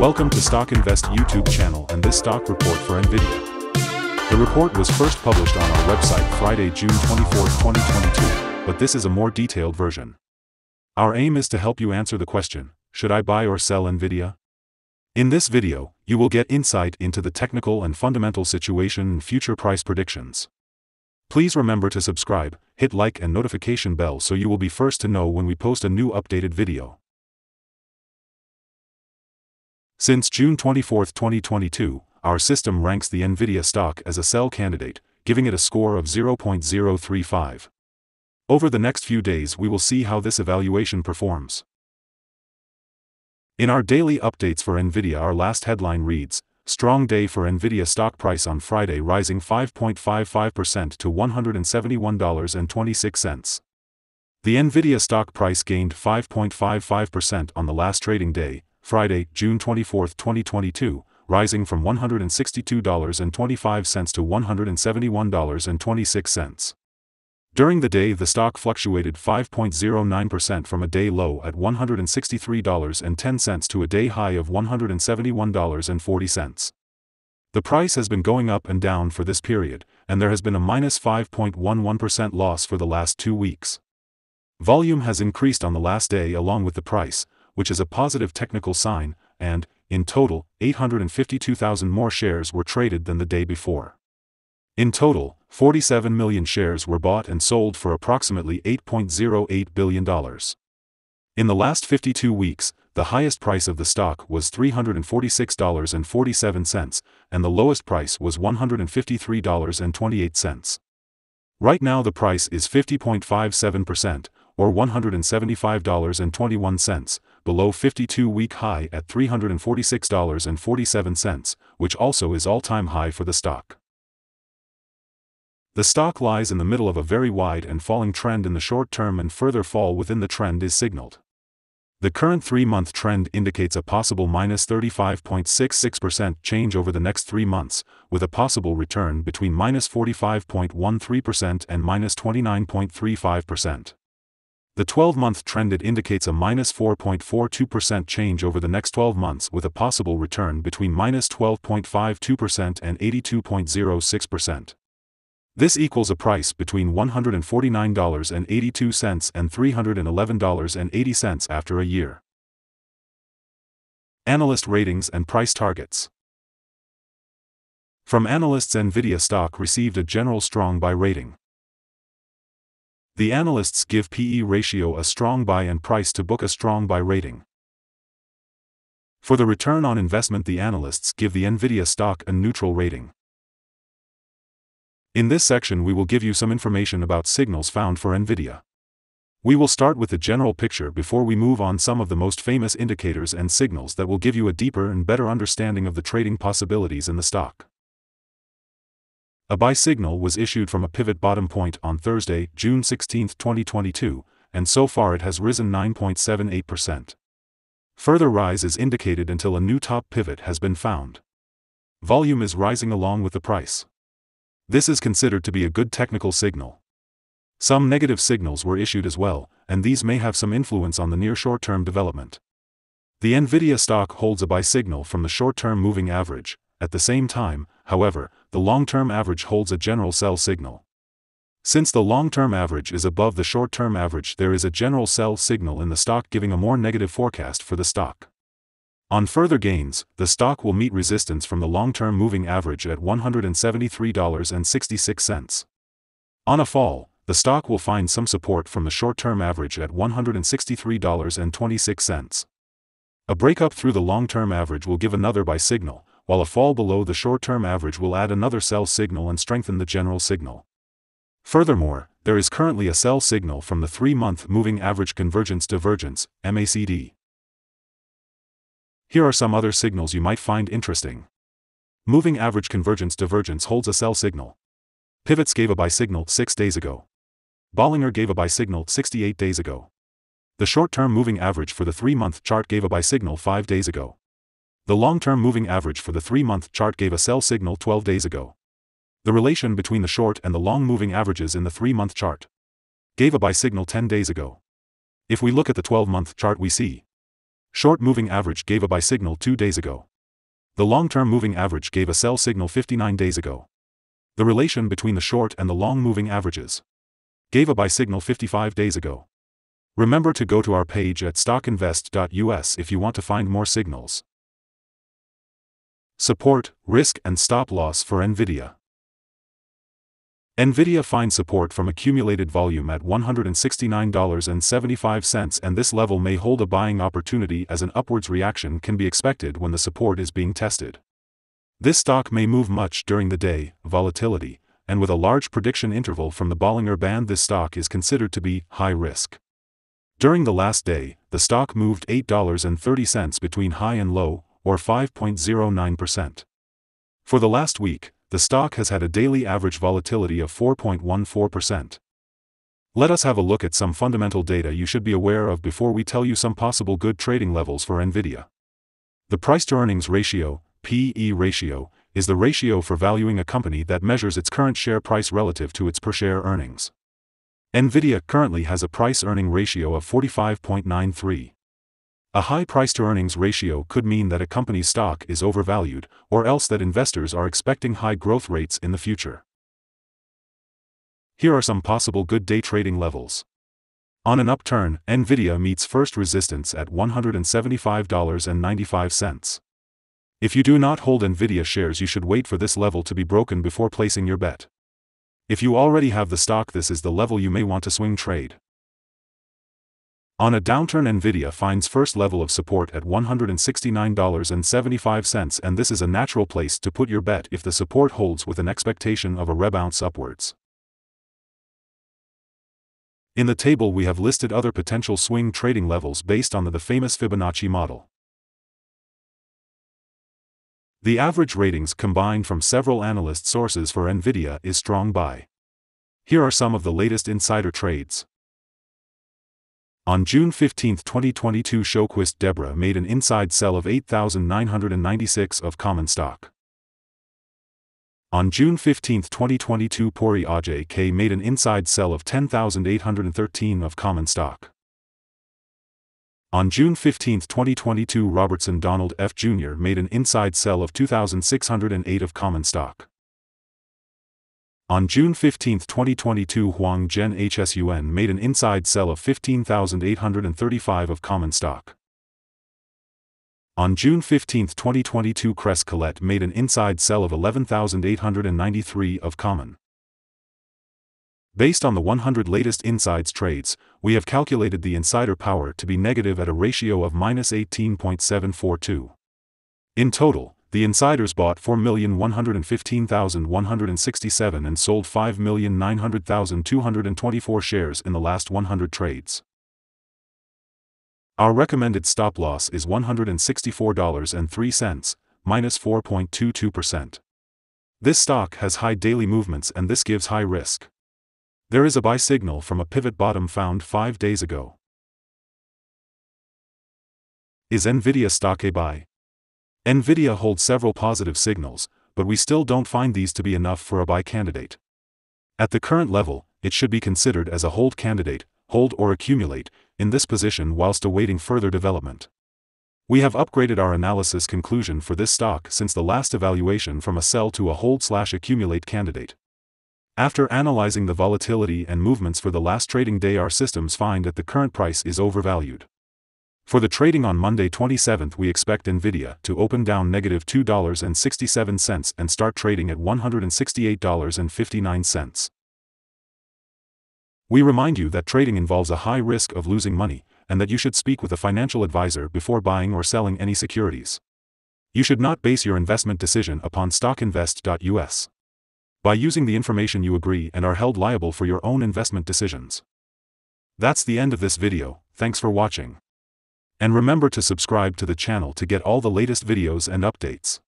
Welcome to Stock Invest YouTube channel and this stock report for NVIDIA. The report was first published on our website Friday, June 24, 2022, but this is a more detailed version. Our aim is to help you answer the question, should I buy or sell NVIDIA? In this video, you will get insight into the technical and fundamental situation and future price predictions. Please remember to subscribe, hit like and notification bell so you will be first to know when we post a new updated video. Since June 24, 2022, our system ranks the NVIDIA stock as a sell candidate, giving it a score of 0.035. Over the next few days we will see how this evaluation performs. In our daily updates for NVIDIA our last headline reads, Strong day for NVIDIA stock price on Friday rising 5.55% to $171.26. The NVIDIA stock price gained 5.55% on the last trading day, Friday, June 24, 2022, rising from $162.25 to $171.26. During the day the stock fluctuated 5.09% from a day low at $163.10 to a day high of $171.40. The price has been going up and down for this period, and there has been a minus 5.11% loss for the last two weeks. Volume has increased on the last day along with the price, which is a positive technical sign, and, in total, 852,000 more shares were traded than the day before. In total, 47 million shares were bought and sold for approximately $8.08 billion. In the last 52 weeks, the highest price of the stock was $346.47, and the lowest price was $153.28. Right now the price is 50.57%, or $175.21, below 52-week high at $346.47, which also is all-time high for the stock. The stock lies in the middle of a very wide and falling trend in the short term and further fall within the trend is signaled. The current three-month trend indicates a possible minus 35.66% change over the next three months, with a possible return between minus 45.13% and minus 29.35%. The 12-month trend it indicates a minus 4.42% change over the next 12 months with a possible return between minus 12.52% and 82.06%. This equals a price between $149.82 and $311.80 after a year. Analyst ratings and price targets. From analysts NVIDIA stock received a general strong buy rating. The analysts give PE ratio a strong buy and price to book a strong buy rating. For the return on investment the analysts give the NVIDIA stock a neutral rating. In this section we will give you some information about signals found for NVIDIA. We will start with the general picture before we move on some of the most famous indicators and signals that will give you a deeper and better understanding of the trading possibilities in the stock. A buy signal was issued from a pivot bottom point on Thursday, June 16, 2022, and so far it has risen 9.78%. Further rise is indicated until a new top pivot has been found. Volume is rising along with the price. This is considered to be a good technical signal. Some negative signals were issued as well, and these may have some influence on the near short-term development. The Nvidia stock holds a buy signal from the short-term moving average, at the same time, however, the long-term average holds a general sell signal. Since the long-term average is above the short-term average there is a general sell signal in the stock giving a more negative forecast for the stock. On further gains, the stock will meet resistance from the long-term moving average at $173.66. On a fall, the stock will find some support from the short-term average at $163.26. A breakup through the long-term average will give another buy signal, while a fall below the short-term average will add another sell signal and strengthen the general signal. Furthermore, there is currently a sell signal from the 3-month Moving Average Convergence Divergence, MACD. Here are some other signals you might find interesting. Moving Average Convergence Divergence holds a sell signal. Pivots gave a buy signal 6 days ago. Bollinger gave a buy signal 68 days ago. The short-term moving average for the 3-month chart gave a buy signal 5 days ago. The long-term moving average for the 3-month chart gave a sell signal 12 days ago. The relation between the short and the long moving averages in the 3-month chart gave a buy signal 10 days ago. If we look at the 12-month chart we see Short moving average gave a buy signal 2 days ago. The long-term moving average gave a sell signal 59 days ago. The relation between the short and the long moving averages gave a buy signal 55 days ago. Remember to go to our page at stockinvest.us if you want to find more signals. Support, risk and stop loss for NVIDIA. NVIDIA finds support from accumulated volume at $169.75 and this level may hold a buying opportunity as an upwards reaction can be expected when the support is being tested. This stock may move much during the day, volatility, and with a large prediction interval from the Bollinger Band this stock is considered to be high risk. During the last day, the stock moved $8.30 between high and low, or 5.09%. For the last week, the stock has had a daily average volatility of 4.14%. Let us have a look at some fundamental data you should be aware of before we tell you some possible good trading levels for NVIDIA. The price to earnings ratio, PE ratio, is the ratio for valuing a company that measures its current share price relative to its per share earnings. NVIDIA currently has a price earning ratio of 45.93. A high price-to-earnings ratio could mean that a company's stock is overvalued, or else that investors are expecting high growth rates in the future. Here are some possible good day trading levels. On an upturn, Nvidia meets first resistance at $175.95. If you do not hold Nvidia shares you should wait for this level to be broken before placing your bet. If you already have the stock this is the level you may want to swing trade. On a downturn Nvidia finds first level of support at $169.75 and this is a natural place to put your bet if the support holds with an expectation of a rebounce upwards. In the table we have listed other potential swing trading levels based on the, the famous Fibonacci model. The average ratings combined from several analyst sources for Nvidia is strong buy. Here are some of the latest insider trades. On June 15, 2022 Shoquist Debora made an inside sell of 8,996 of common stock. On June 15, 2022 Puri Ajay K made an inside sell of 10,813 of common stock. On June 15, 2022 Robertson Donald F. Jr. made an inside sell of 2,608 of common stock. On June 15, 2022 Huang Jen HSUN made an inside sell of 15,835 of common stock. On June 15, 2022 Kress Colette made an inside sell of 11,893 of common. Based on the 100 latest insides trades, we have calculated the insider power to be negative at a ratio of minus 18.742. In total, the insiders bought 4,115,167 and sold 5,900,224 shares in the last 100 trades. Our recommended stop loss is $164.03, minus 4.22%. This stock has high daily movements and this gives high risk. There is a buy signal from a pivot bottom found 5 days ago. Is Nvidia stock a buy? NVIDIA holds several positive signals, but we still don't find these to be enough for a buy candidate. At the current level, it should be considered as a hold candidate, hold or accumulate, in this position whilst awaiting further development. We have upgraded our analysis conclusion for this stock since the last evaluation from a sell to a hold slash accumulate candidate. After analyzing the volatility and movements for the last trading day our systems find that the current price is overvalued. For the trading on Monday 27th we expect Nvidia to open down negative $2.67 and start trading at $168.59. We remind you that trading involves a high risk of losing money, and that you should speak with a financial advisor before buying or selling any securities. You should not base your investment decision upon stockinvest.us. By using the information you agree and are held liable for your own investment decisions. That's the end of this video, thanks for watching. And remember to subscribe to the channel to get all the latest videos and updates.